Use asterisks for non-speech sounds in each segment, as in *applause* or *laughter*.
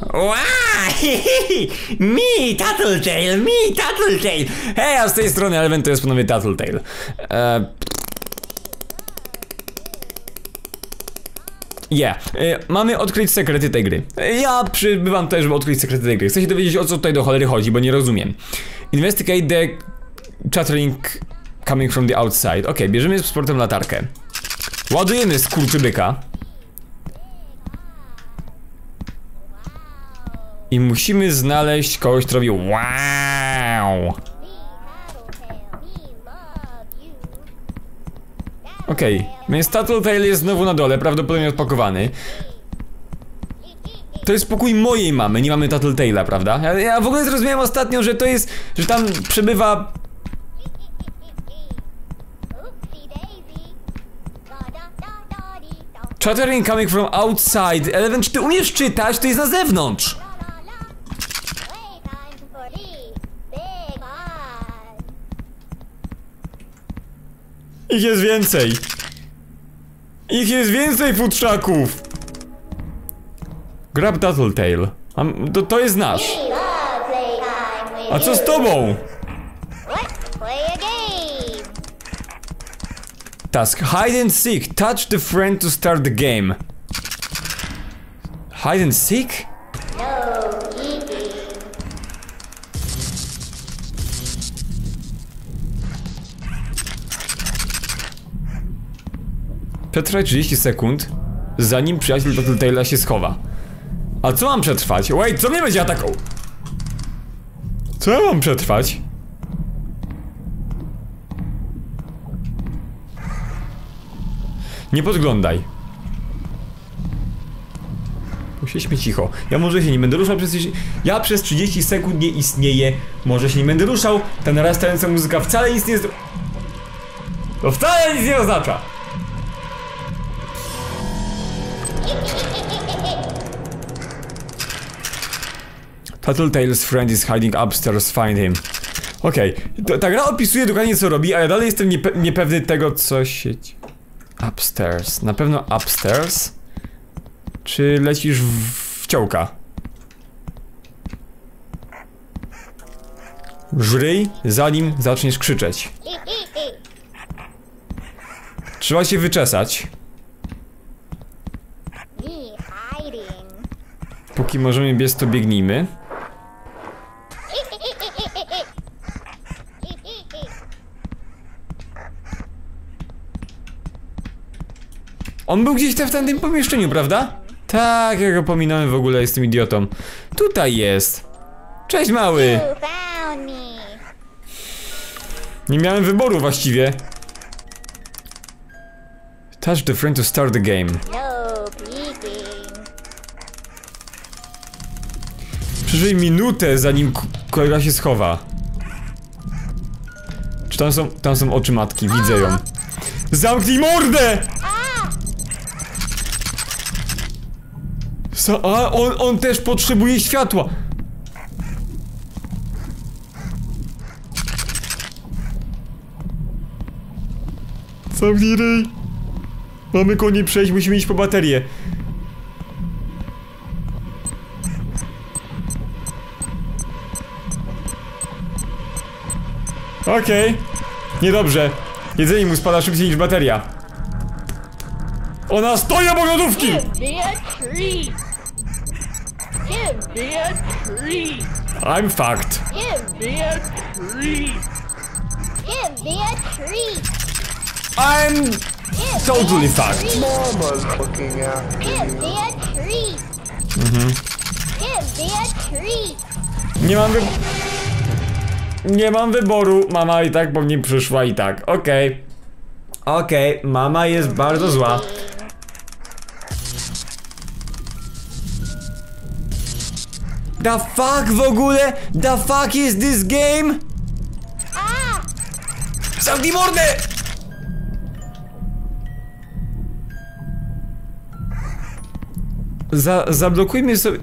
Wow! *laughs* Mi, Tattletale, mi, Tattletale! Hej, a z tej strony Elven to jest ponownie Tattletale. E... Yeah. E, mamy odkryć sekrety tej gry. E, Ja przybywam tutaj, żeby odkryć sekrety tej gry. Chcę się dowiedzieć o co tutaj do cholery chodzi, bo nie rozumiem. Investigate the chattering coming from the outside. Ok, bierzemy z sportem latarkę. Ładujemy skurczybyka. I musimy znaleźć kogoś, kto robi wow. Okej, okay. więc Tattletale jest znowu na dole, prawdopodobnie odpakowany. To jest pokój mojej mamy, nie mamy Tattletale'a, prawda? Ja, ja w ogóle zrozumiałem ostatnio, że to jest, że tam przebywa... Chattering coming from outside. Eleven, czy ty umiesz czytać? To jest na zewnątrz. Ich jest więcej. Ich jest więcej futrzaków. Grab Tattletale. A, to, to jest nasz. A co z tobą? Task. Hide and seek. Touch the friend to start the game. Hide and seek? Przetrwaj 30 sekund, zanim przyjaciel Tattletale'a się schowa. A co mam przetrwać? Wait, co mnie będzie atakował? Co ja mam przetrwać? Nie podglądaj. Posiedźmy cicho. Ja może się nie będę ruszał przez... Ja przez 30 sekund nie istnieję. Może się nie będę ruszał. Ta narastająca muzyka wcale nic nie... To wcale nic nie oznacza. Tattletale's friend is hiding upstairs, find him. Okej, okay. ta gra opisuje dokładnie co robi, a ja dalej jestem niepe niepewny tego co się... Upstairs, na pewno upstairs? Czy lecisz w, w ciołka? Żryj, zanim zaczniesz krzyczeć. Trzeba się wyczesać. Póki możemy biec, to biegnijmy. On był gdzieś tam w tamtym pomieszczeniu, prawda? Tak, ja go pominąłem w ogóle, jestem idiotą. Tutaj jest. Cześć mały. Nie miałem wyboru właściwie. Touch the friend to start the game. Przeżyj minutę, zanim kolega się schowa. Czy tam są, tam są oczy matki, widzę ją. Zamknij mordę! Co? A, on, on też potrzebuje światła! Zamknij ryj! Mamy konie przejść, musimy iść po baterię. Okej. Okay. Niedobrze. Jedzenie mu spada szybciej niż bateria. Ona stoi obok lodówki! I'm fucked. Give me a treat. Give me a treat. I'm Give totally a fucked. Mama's looking after Give you. me a treat. Mhm. Give me a treat. Nie mam wy... Nie mam wyboru. Mama i tak po mnie przyszła i tak. Okej. Okej, mama jest bardzo zła. The fuck w ogóle? The fuck is this game? Zamknij mordę! Za, zablokujmy sobie...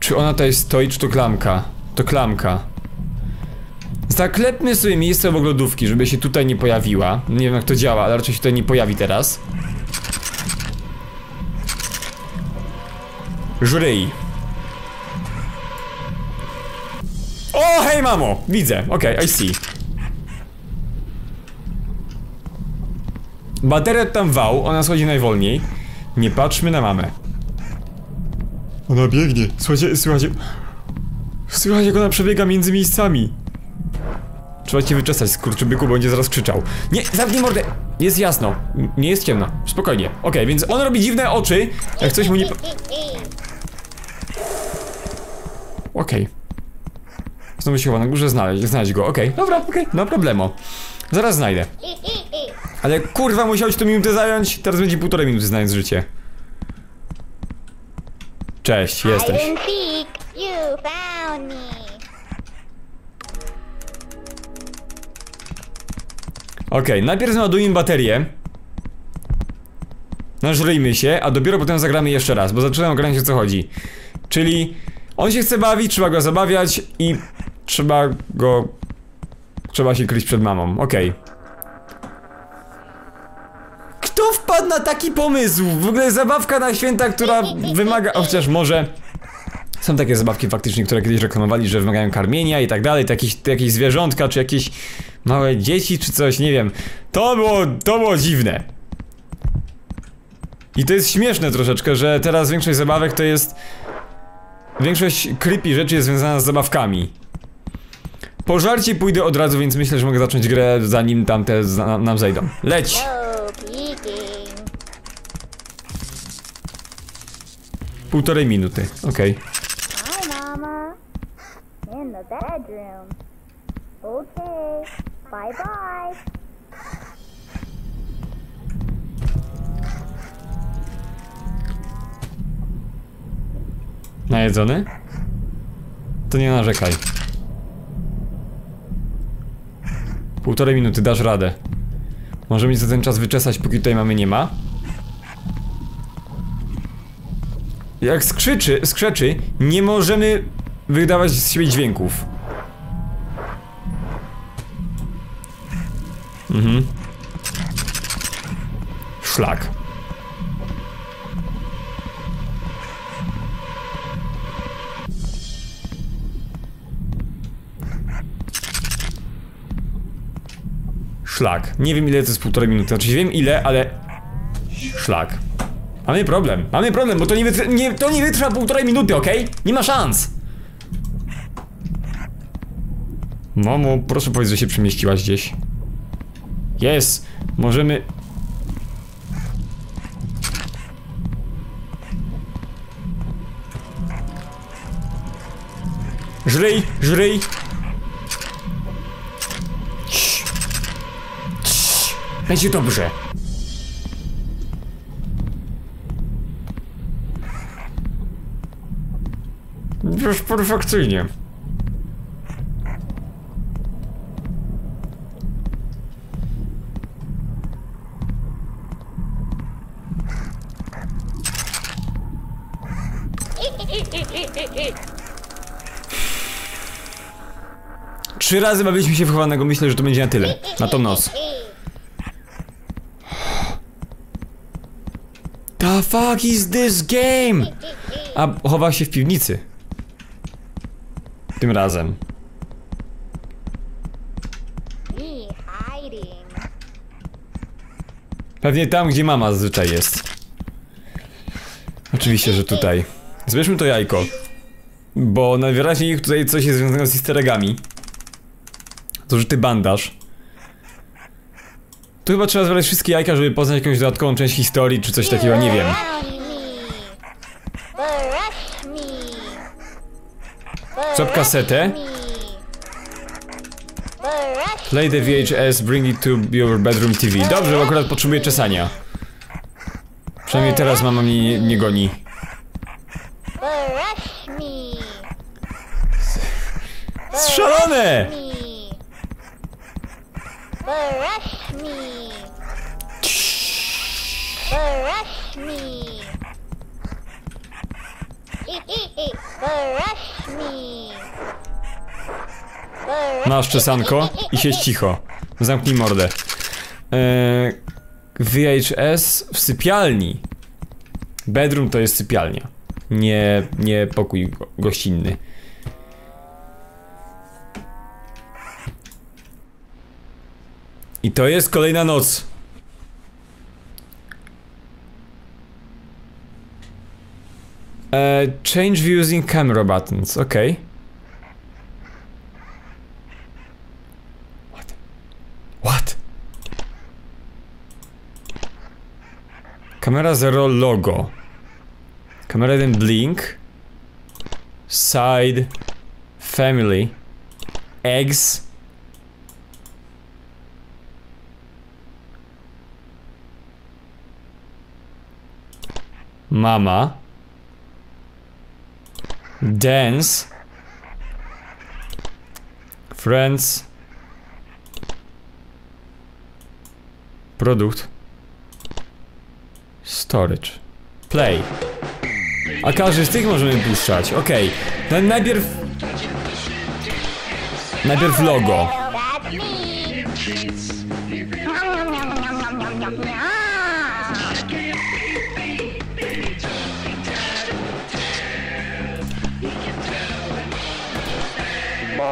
Czy ona tutaj stoi, czy to klamka? To klamka. Zaklepmy sobie miejsce obok lodówki, żeby się tutaj nie pojawiła. Nie wiem jak to działa, ale raczej się tutaj nie pojawi teraz. Żryj. O, hej mamo! Widzę, okej, I see. Bateria tam wał, ona schodzi najwolniej. Nie patrzmy na mamę. Ona biegnie. Słuchajcie, słuchajcie. Słuchajcie, jak ona przebiega między miejscami. Trzeba cię wyczesać, skurczybyku, bo będzie zaraz krzyczał. Nie, zamknij mordę! Jest jasno. Nie jest ciemno. Spokojnie. Okej, więc on robi dziwne oczy. Jak coś mu nie... Okej. Znowu się chyba na górze znaleźć, znaleźć go. Okej, dobra, okej, no problemo. Zaraz znajdę. Ale kurwa, musiałeś tu minutę zająć, teraz będzie półtorej minuty znając życie. Cześć, jesteś. Okej, najpierw naładujmy baterię. Nażryjmy się, a dopiero potem zagramy jeszcze raz, bo zaczynam ogarniać o co chodzi. Czyli on się chce bawić, trzeba go zabawiać i trzeba go... Trzeba się kryć przed mamą, okej. Kto wpadł na taki pomysł? W ogóle zabawka na święta, która wymaga... O, chociaż może... Są takie zabawki faktycznie, które kiedyś reklamowali, że wymagają karmienia i tak dalej, to jakieś zwierzątka, czy jakieś małe dzieci, czy coś, nie wiem. To było, to było dziwne. I to jest śmieszne troszeczkę, że teraz większość zabawek to jest... Większość creepy rzeczy jest związana z zabawkami. Po żarcie pójdę od razu, więc myślę, że mogę zacząć grę zanim tamte za, nam zejdą. Leć! Półtorej minuty, okej. Okay. Najedzony? To nie narzekaj. Półtorej minuty, dasz radę. Możemy za ten czas wyczesać, póki tutaj mamy nie ma. Jak skrzyczy, skrzeczy, nie możemy wydawać z siebie dźwięków. Mhm. Szlak. Szlak. Nie wiem ile to jest półtorej minuty. Znaczy wiem ile, ale... Szlak. Mamy problem. Mamy problem, bo to nie, wytrwa, nie, to nie wytrwa półtorej minuty, okej? Nie ma szans. Mamo, proszę powiedz, że się przemieściłaś gdzieś. Jest. Możemy... Żryj, żryj. Będzie dobrze. Już perfekcyjnie. Trzy razy bawiliśmy się w chowanego, myślę, że to będzie na tyle. Na to nos. The fuck is this game? A chowa się w piwnicy. Tym razem. Pewnie tam, gdzie mama zazwyczaj jest. Oczywiście, że tutaj. Zbierzmy to jajko. Bo najwyraźniej tutaj coś jest związane z easter eggami. Zużyty bandaż. Tu chyba trzeba zebrać wszystkie jajka, żeby poznać jakąś dodatkową część historii, czy coś takiego, nie wiem. Złap kasetę. Play the VHS, bring it to your bedroom TV. Dobrze, bo akurat potrzebuję czesania. Przynajmniej teraz mama mnie nie, goni. Brush me. Brush me. Brush me. Brush Masz czesanko i siedź cicho. Zamknij mordę. Eee, VHS w sypialni. Bedroom to jest sypialnia. nie, nie pokój go- gościnny. I to jest kolejna noc. E, change view using camera buttons, ok. What? What? Kamera 0 logo. Kamera 1 blink. Side. Family. Eggs. Mama. Dance. Friends. Produkt. Storage. Play. A każdy z tych możemy puszczać. Okej. No najpierw. Najpierw logo.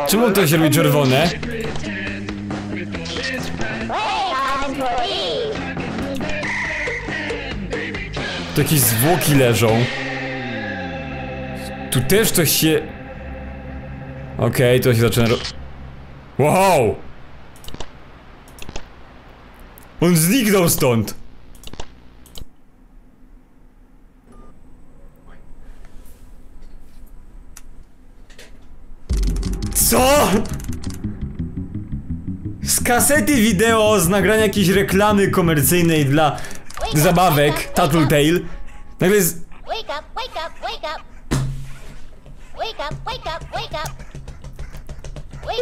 Czemu to się robi czerwone? Tu jakieś zwłoki leżą. Tu też coś się... Okej, to się zaczyna. Wow! On zniknął stąd! Co? Z kasety wideo z nagrania jakiejś reklamy komercyjnej dla zabawek Tattletale Nagle jest...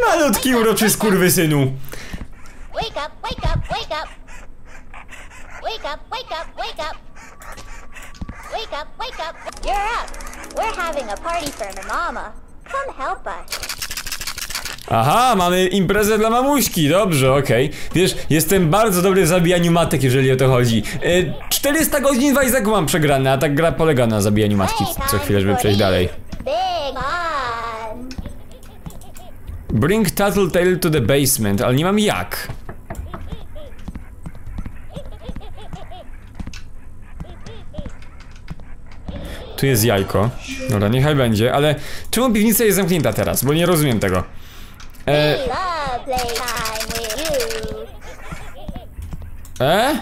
Malutki uroczy skurwysynu Wake up, wake up, wake up. Wake up, wake up, wake up. Wake up, wake up. You're up. We're having a party for mama. Come help us. Aha, mamy imprezę dla mamuśki, dobrze, okej. Wiesz, jestem bardzo dobry w zabijaniu matek, jeżeli o to chodzi. E, 400 godzin w Isaacu mam przegrane, a ta gra polega na zabijaniu matki co chwilę, żeby przejść dalej. Bring Tattletale to the basement, ale nie mam jak. Tu jest jajko. Dobra, niechaj będzie, ale czemu piwnica jest zamknięta teraz? Bo nie rozumiem tego. E. E?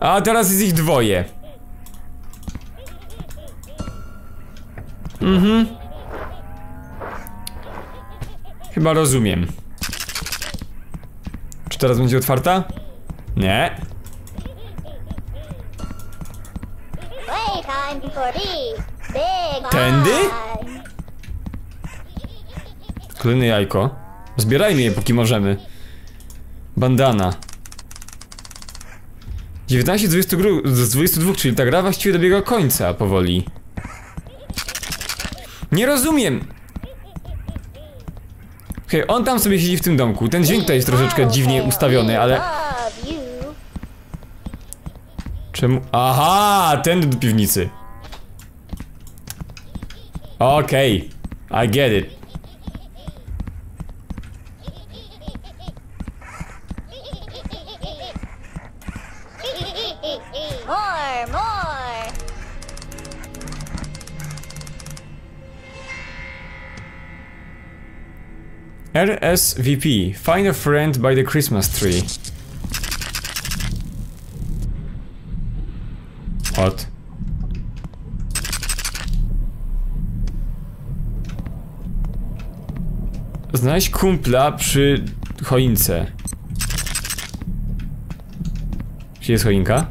A teraz jest ich dwoje. Mhm. Chyba rozumiem. Czy teraz będzie otwarta? Nie. Tędy? Kolejne jajko. Zbierajmy je póki możemy. Bandana. 19 z 20 gru- z 22, czyli ta gra właściwie dobiega końca powoli. Nie rozumiem. Okej, on tam sobie siedzi w tym domku. Ten dźwięk tutaj jest troszeczkę dziwnie ustawiony, ale... Czemu? Aha, ten do piwnicy. Okej, I get it. RSVP. Find a friend by the Christmas tree. What? Znajdź kumpla przy choince. Gdzie jest choinka?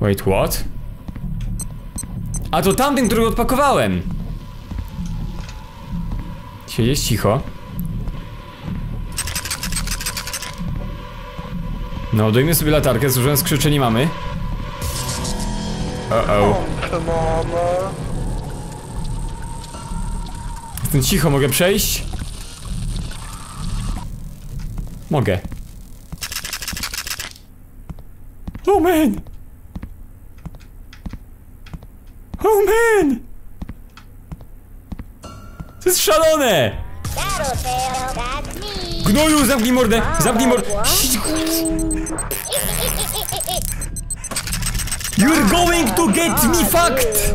Wait, what? A to tamten, którego odpakowałem! Siedzieć cicho. No, dojmy sobie latarkę, zużyłem skrzyczenie mamy. Come mama. Jestem cicho, mogę przejść? Mogę. Oh man! Oh man! To jest szalone! Gnoju, zamknij mordę! Zamknij mordę! You're going to get me fucked!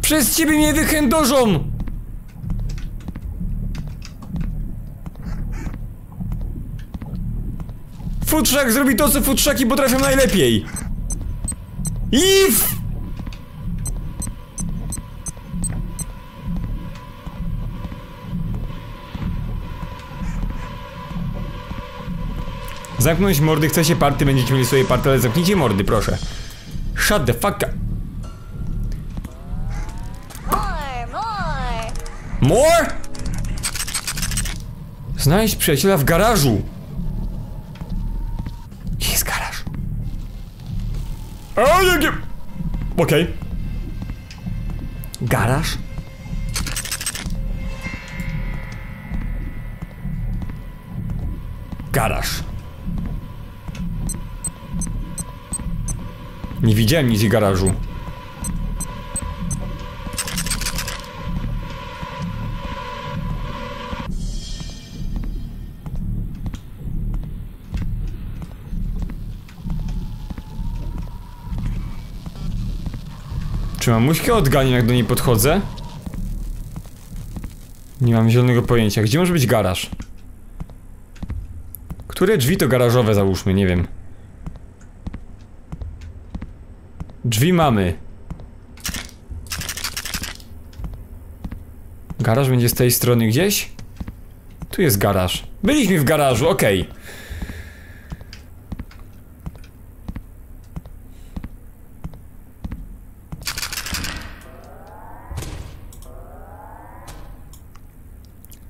Przez ciebie mnie wychędożą! Futrzak zrobi to, co futrzaki potrafią najlepiej! IF! Zamknąć mordy, chce się party, będziecie mieli swoje party, ale zamknijcie mordy, proszę. Shut the fuck up. More, more. More? Przyjaciela w garażu. Gdzie jest garaż? O, jakie... Okej. Garaż? Garaż. Nie widziałem nic w garażu. Czy mam muśkę odganiam jak do niej podchodzę? Nie mam zielonego pojęcia. Gdzie może być garaż? Które drzwi to garażowe załóżmy, nie wiem. Drzwi mamy. Garaż będzie z tej strony gdzieś? Tu jest garaż. Byliśmy w garażu, okej.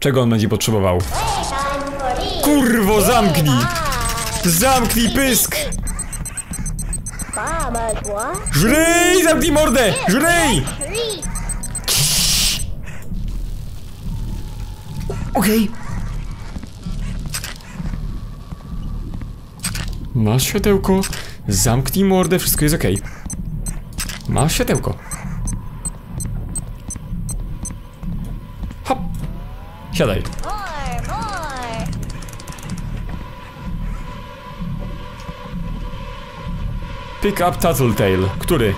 Czego on będzie potrzebował? Kurwo, zamknij! Zamknij pysk! What? Żryj! Zamknij mordę! Żryj! Okej. Masz światełko. Zamknij mordę, wszystko jest okej. Masz światełko. Hop. Siadaj. Pick up Tattletale. Który?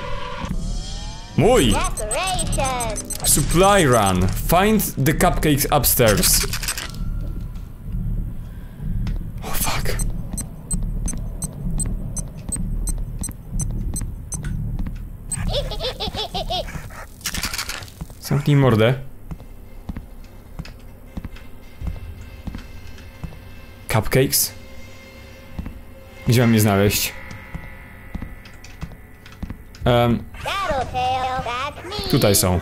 Mój! Supply run. Find the cupcakes upstairs. Oh fuck. Zamknij mordę. Cupcakes? Gdzie mam je znaleźć? Tutaj są.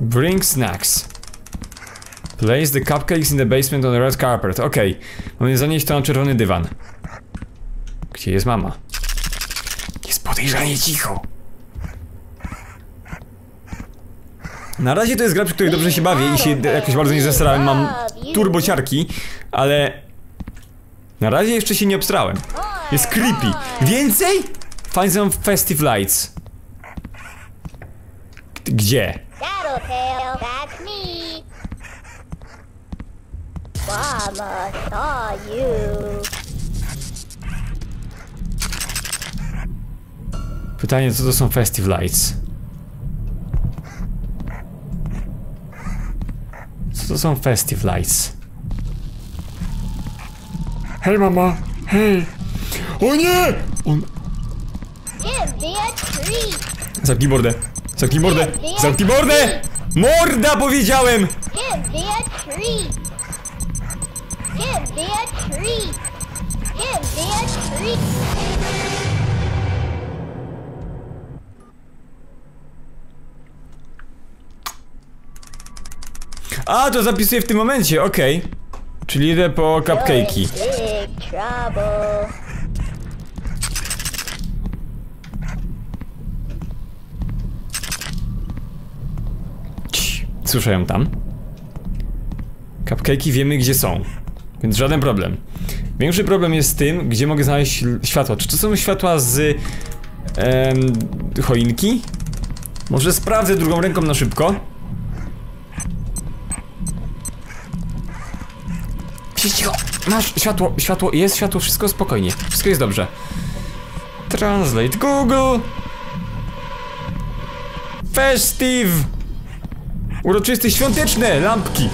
Bring snacks. Place the cupcakes in the basement on the red carpet. Okej. Mamy zanieść to na czerwony dywan. Gdzie jest mama? Jest podejrzanie cicho. Na razie to jest gra, przy której dobrze się bawię i się jakoś bardzo nie zesrałem. Mam turbociarki, ale... Na razie jeszcze się nie obstrałem. Jest creepy. Więcej? Find some festive lights. Gdzie? That's me. Mama saw you. Pytanie, co to są festive lights? Co to są festive lights? Hej, mama! Hej! O nie! On... Give me a treat. Zamknij mordę! Zamknij mordę! Zamknij mordę! Morda powiedziałem! A to zapisuję w tym momencie, okej. Czyli idę po cupcake'i. Słyszę ją tam. Cupcake'i wiemy gdzie są. Więc żaden problem. Większy problem jest z tym, gdzie mogę znaleźć światła. Czy to są światła z em, choinki? Może sprawdzę drugą ręką na szybko. Cicho! Masz światło, światło, jest światło, wszystko spokojnie. Wszystko jest dobrze. Translate Google! Festive! Uroczyste świąteczne lampki!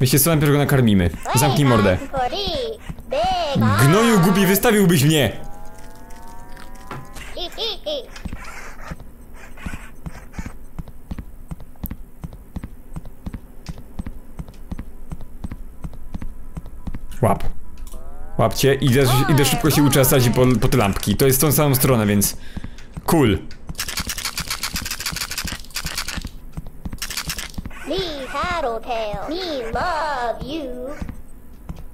Wiecie co, najpierw go nakarmimy. Zamknij mordę. Gnoju głupi, wystawiłbyś mnie! Łap. Łapcie, idę, idę szybko się uczesać i po, po te lampki. To jest tą samą stronę, więc... Cool.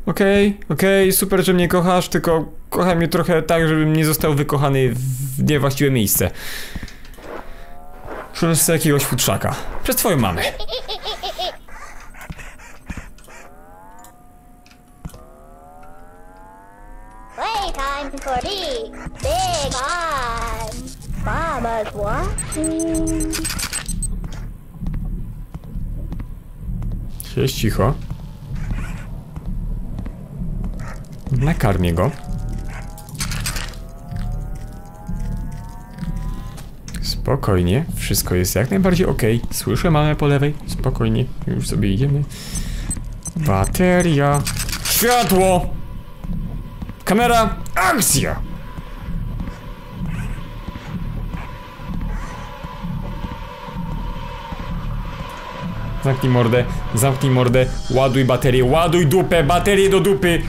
Okej, okej, super, że mnie kochasz, tylko kochaj mnie trochę tak, żebym nie został wykochany w niewłaściwe miejsce. Przez jakiegoś futrzaka. Przez twoją mamę. *laughs* Siedź cicho. Nakarmię go. Spokojnie, wszystko jest jak najbardziej ok. Słyszę mamę po lewej. Spokojnie, już sobie idziemy. Bateria. Światło! Kamera, akcja! Zamknij mordę, zamknij mordę, ładuj baterię, ładuj dupę, baterię do dupy!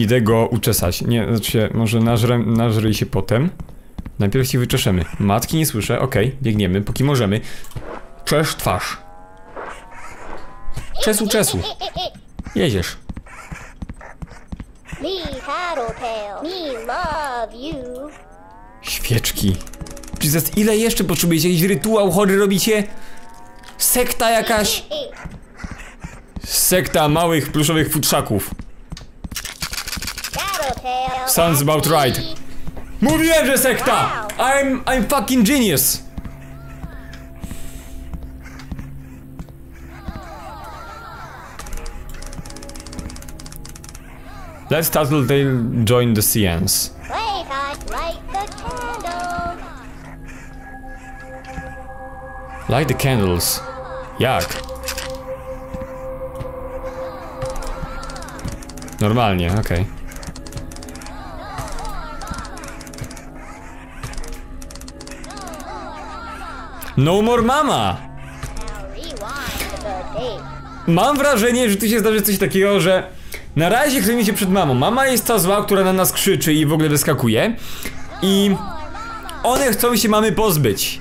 Idę go uczesać. Nie, znaczy się, może nażrę, nażryj się potem. Najpierw się wyczeszemy. Matki nie słyszę, okej, biegniemy, póki możemy. Czesz twarz. Czesu, czesu. Jedziesz. Świeczki. Jesus, ile jeszcze potrzebujecie? Jakiś rytuał chory robicie? Sekta jakaś? Sekta małych pluszowych futrzaków. Sounds about right. Mówiłem, że sekta! I'm, I'm fucking genius! Let's Tattletale join the Seance. Light the candles. Jak? Normalnie, okej. No more mama! Mam wrażenie, że tu się zdarzy coś takiego, że na razie chronimy się przed mamą. Mama jest ta zła, która na nas krzyczy i w ogóle wyskakuje. I one chcą się mamy pozbyć.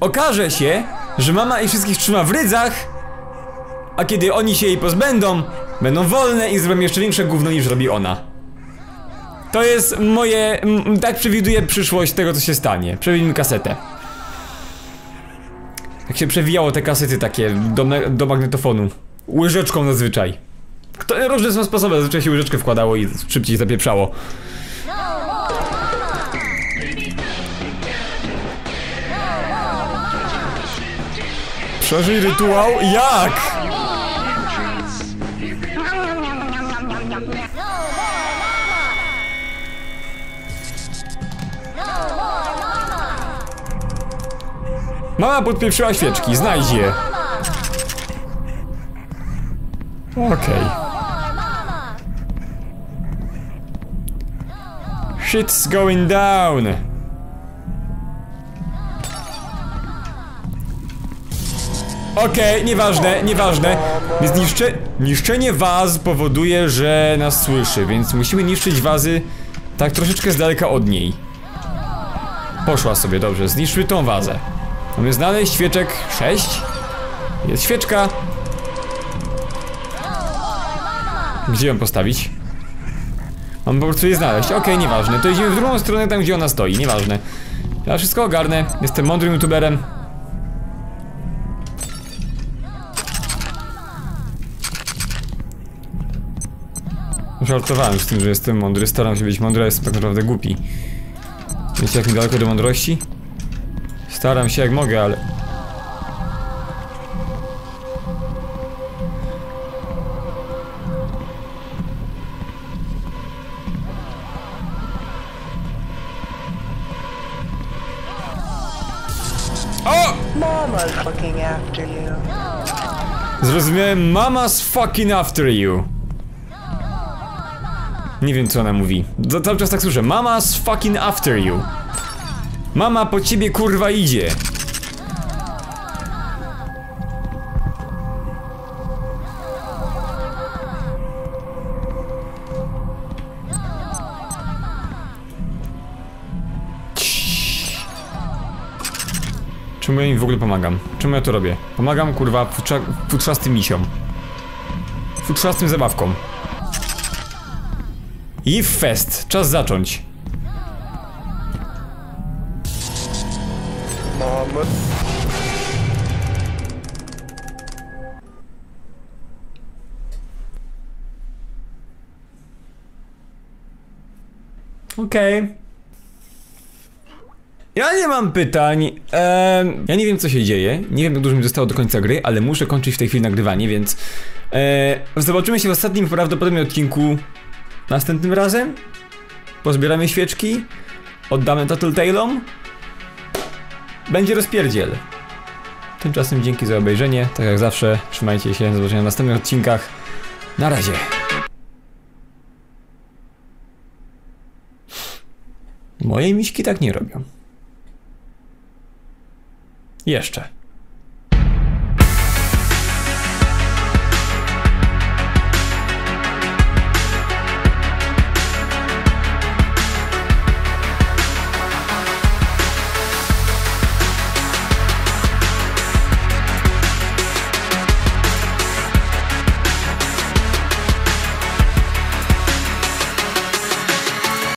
Okaże się, że mama ich wszystkich trzyma w rydzach, a kiedy oni się jej pozbędą, będą wolne i zrobią jeszcze większe gówno niż robi ona. To jest moje... tak przewiduję przyszłość tego, co się stanie. Przewijmy kasetę. Jak się przewijało te kasety takie do, do magnetofonu. Łyżeczką zazwyczaj. Kto, różne są sposoby, zazwyczaj się łyżeczkę wkładało i szybciej zapieprzało. Przeżyj rytuał? Jak? Mama podpieprzyła świeczki, znajdź je. Okej. Shit's going down. Okej, nieważne, nieważne. Zniszcze... Niszczenie waz powoduje, że nas słyszy, więc musimy niszczyć wazy Tak troszeczkę z daleka od niej. Poszła sobie, dobrze. Zniszczmy tą wazę. Mamy znaleźć świeczek 6. Jest świeczka. Gdzie ją postawić? Mam po prostu je znaleźć. Okej, nieważne. To idziemy w drugą stronę, tam gdzie ona stoi. Nieważne. Ja wszystko ogarnę. Jestem mądrym youtuberem. Żartowałem z tym, że jestem mądry. Staram się być mądry, ale jestem tak naprawdę głupi. Wiecie, jak mi daleko do mądrości? Staram się jak mogę, ale... Zrozumiałem Mama's fucking after you. Nie wiem co ona mówi. Za- Cały czas tak słyszę. Mama's fucking after you. Mama po ciebie kurwa idzie. Czemu ja im w ogóle pomagam? Czemu ja to robię? Pomagam kurwa futrza, futrzastym misiom. Futrzastym zabawkom. I fest. Czas zacząć. Okej. Ja nie mam pytań. Ja nie wiem, co się dzieje. Nie wiem, jak dużo mi zostało do końca gry, ale muszę kończyć w tej chwili nagrywanie, więc. E, zobaczymy się w ostatnim prawdopodobnie odcinku następnym razem. Pozbieramy świeczki. Oddamy Tattletale'om. Będzie rozpierdziel. Tymczasem dzięki za obejrzenie. Tak jak zawsze, trzymajcie się. Do zobaczenia w następnych odcinkach. Na razie. Moje miśki tak nie robią. Jeszcze.